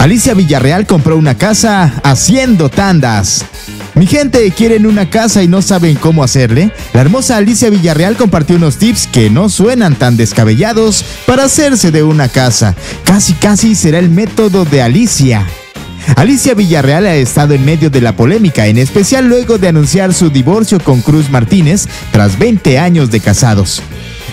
Alicia Villarreal compró una casa haciendo tandas. Mi gente, quieren una casa y no saben cómo hacerle. La hermosa Alicia Villarreal compartió unos tips que no suenan tan descabellados para hacerse de una casa. Casi casi será el método de Alicia. Alicia Villarreal ha estado en medio de la polémica, en especial luego de anunciar su divorcio con Cruz Martínez tras 20 años de casados.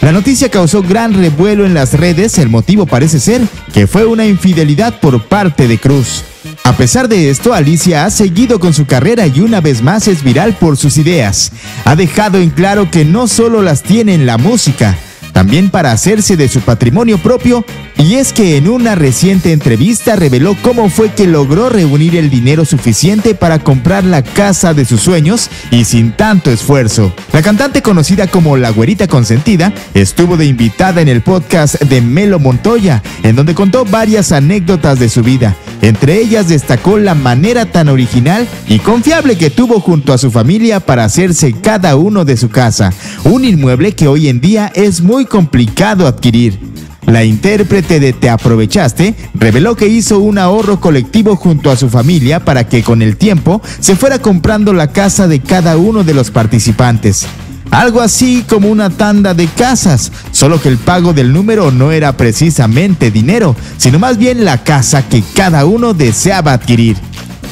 La noticia causó gran revuelo en las redes, el motivo parece ser que fue una infidelidad por parte de Cruz. A pesar de esto, Alicia ha seguido con su carrera y una vez más es viral por sus ideas. Ha dejado en claro que no solo las tiene en la música, también para hacerse de su patrimonio propio, y es que en una reciente entrevista reveló cómo fue que logró reunir el dinero suficiente para comprar la casa de sus sueños y sin tanto esfuerzo. La cantante conocida como La Güerita Consentida estuvo de invitada en el podcast de Melo Montoya, en donde contó varias anécdotas de su vida. Entre ellas destacó la manera tan original y confiable que tuvo junto a su familia para hacerse cada uno de su casa, un inmueble que hoy en día es muy complicado adquirir. La intérprete de Te aprovechaste reveló que hizo un ahorro colectivo junto a su familia para que con el tiempo se fuera comprando la casa de cada uno de los participantes. Algo así como una tanda de casas, solo que el pago del número no era precisamente dinero, sino más bien la casa que cada uno deseaba adquirir.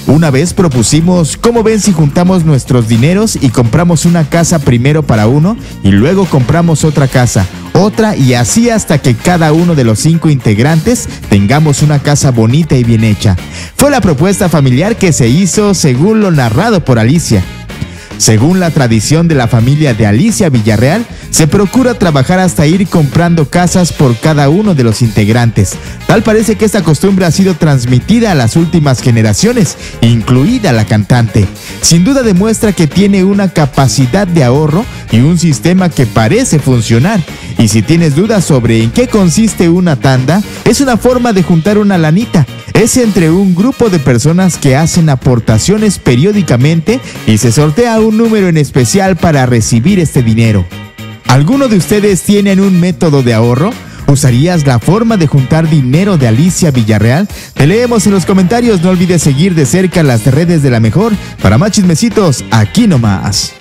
Una vez propusimos, ¿cómo ven si juntamos nuestros dineros y compramos una casa primero para uno y luego compramos otra casa, otra y así hasta que cada uno de los cinco integrantes tengamos una casa bonita y bien hecha? Fue la propuesta familiar que se hizo según lo narrado por Alicia. Según la tradición de la familia de Alicia Villarreal, se procura trabajar hasta ir comprando casas por cada uno de los integrantes. Tal parece que esta costumbre ha sido transmitida a las últimas generaciones, incluida la cantante. Sin duda demuestra que tiene una capacidad de ahorro y un sistema que parece funcionar. Y si tienes dudas sobre en qué consiste una tanda, es una forma de juntar una lanita es entre un grupo de personas que hacen aportaciones periódicamente y se sortea un número en especial para recibir este dinero. ¿Alguno de ustedes tienen un método de ahorro? ¿Usarías la forma de juntar dinero de Alicia Villarreal? Te leemos en los comentarios, no olvides seguir de cerca las redes de la mejor. Para más chismecitos, aquí nomás.